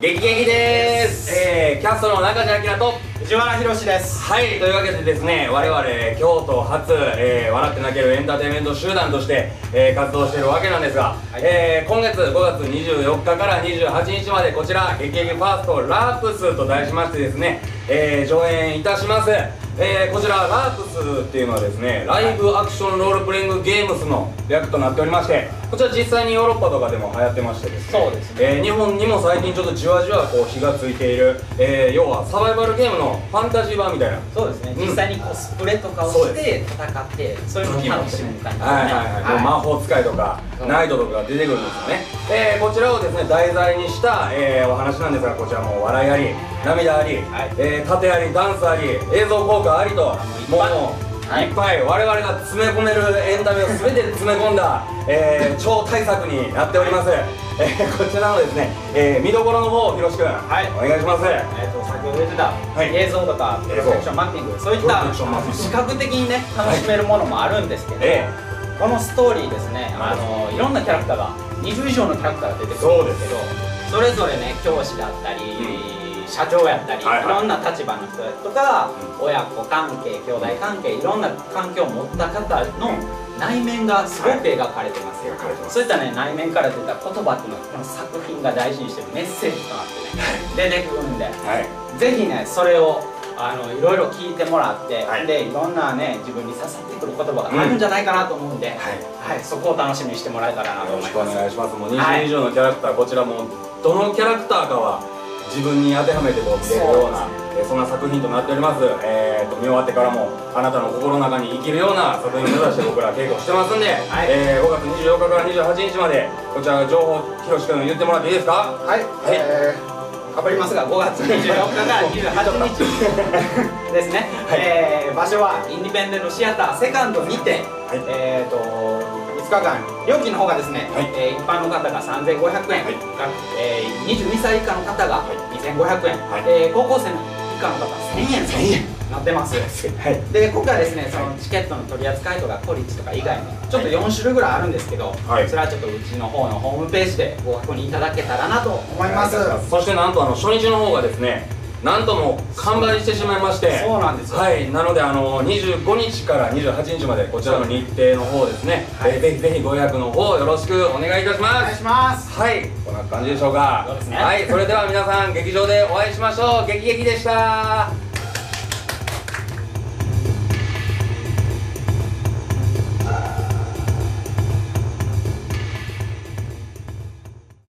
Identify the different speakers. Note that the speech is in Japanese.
Speaker 1: 激激です、えー、キャストの中地明と。
Speaker 2: 藤原宏です。
Speaker 1: はいというわけでですね我々京都初、えー、笑って泣けるエンターテインメント集団として、えー、活動しているわけなんですが、
Speaker 2: はい。
Speaker 1: えー、今月5月24日から28日までこちら激激ファーストラープスと題しましてですね、えー、上演いたします。えー、こちらラープスっていうのはですねライブアクションロールプレイングゲームスの略となっておりましてこちら実際にヨーロッパとかでも流行ってましてですね。
Speaker 2: そうですね。
Speaker 1: えー日本にも最近ちょっとじわじわこう火がついている、えー要はサバイバルゲームのファンタジー版みたいな。
Speaker 2: そうですね、
Speaker 1: うん。
Speaker 2: 実際にコスプレとかをして戦ってそういうのを楽しむ感じね
Speaker 1: はいはいはい、こう魔法使いとかナイトとかが出てくるんですよね、えーこちらをですね題材にした、えーお話なんですがこちらもう笑いあり涙あり、
Speaker 2: はい。
Speaker 1: えー盾ありダンスあり映像効果ありともう
Speaker 2: はい。
Speaker 1: いっぱい我々が詰め込めるエンタメを全て詰め込んだ、えー超大作になっております、えーこちらのですね、えー見どころの方ひろし君、
Speaker 2: はい。
Speaker 1: お願いします。
Speaker 2: えー、と先ほど言ってた、
Speaker 1: い。
Speaker 2: 映像とかプロジェクションマッピングそういった視覚的にね楽しめるものもあるんですけど、
Speaker 1: え
Speaker 2: このストーリーですねあのいろんなキャラクターが20以上のキャラクターが出てくるんですけどそれぞれね教師だったり、社長やったり、
Speaker 1: はいはい。
Speaker 2: いろんな立場の人とか、親子関係兄弟関係いろんな関係を持った方の内面がすごく描かれてますよ、
Speaker 1: 描かれてます。
Speaker 2: そういったね内面から出た言葉っていうのはこの作品が大事にしてるメッセージとなってね。出てくるんで。
Speaker 1: はい。
Speaker 2: ぜひねそれをあのいろいろ聞いてもらって、
Speaker 1: はい。
Speaker 2: でいろんなね自分に刺さってくる言葉があるんじゃないかなと思うんで、
Speaker 1: はい。
Speaker 2: はいそこを楽しみにしてもらえたらなと
Speaker 1: よろしくお
Speaker 2: 思います
Speaker 1: 願いします。もう20
Speaker 2: はい
Speaker 1: 以上のキャラクター、こちらもどのキャラクターかは自分に当てはめてこう見れるようなえーそんな作品となっております。えーと見終わってからもあなたの心の中に生きるような作品を目指して僕ら稽古してますんで、
Speaker 2: はい。
Speaker 1: えー5月24日から28日までこちら情報ひろし君言ってもらっていいですか？
Speaker 2: はい、えーかぶりますが5月24日から28日。ですね、
Speaker 1: はい。
Speaker 2: えー場所はインディペンデントシアターセカンドにて、
Speaker 1: はい。
Speaker 2: えー、と5日間料金の方がですね、
Speaker 1: はい。
Speaker 2: えー一般の方が3500円、
Speaker 1: はい。
Speaker 2: えー22歳以下の方が2500円、
Speaker 1: はい。
Speaker 2: えー高校生以下の方は1000円と
Speaker 1: 1000円。
Speaker 2: なってます。
Speaker 1: はい。
Speaker 2: で今回ですねそのチケットの取り扱いとかコリッチとか以外にちょっと4種類ぐらいあるんですけど、
Speaker 1: はい。
Speaker 2: それはちょっとうちの方のホームページでご確認いただけたらなと思います。
Speaker 1: そしてなんとあの初日の方がですね。なんとも完売してしまいまして
Speaker 2: そうなんですよ。
Speaker 1: はいなのであの25日から28日までこちらの日程の方ですね、
Speaker 2: はい。
Speaker 1: えーぜひぜひご予約の方よろしくお願いいたします。
Speaker 2: します。
Speaker 1: はいこんな感じでしょうか。
Speaker 2: そうですね。
Speaker 1: はいそれでは皆さん劇場でお会いしましょう。激激でした